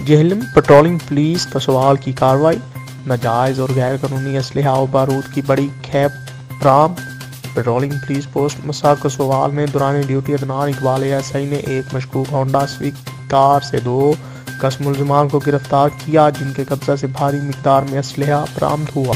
Jhelum patrolling police कसवाल की कार्रवाई, नाजायज़ और गैर कानूनी असलहा और बारूद की बड़ी खैप बराम patrolling police post Masa Kaswal में दौरान duty Adnan Iqbal S I ने एक मशकूक होंडा स्विक कार से दो कस मुलजमान को गिरफ़्तार किया, जिनके कब्जा से भारी मकदार में असलहा बरामद हुआ।